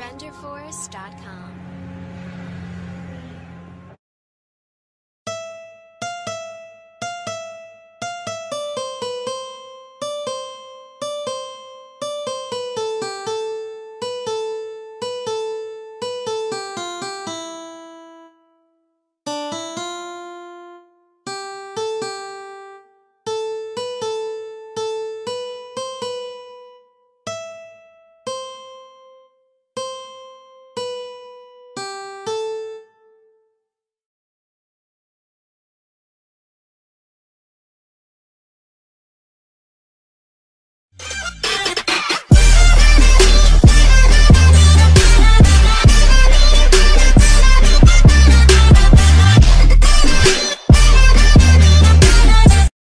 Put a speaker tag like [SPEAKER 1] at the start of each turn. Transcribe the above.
[SPEAKER 1] renderforce.com.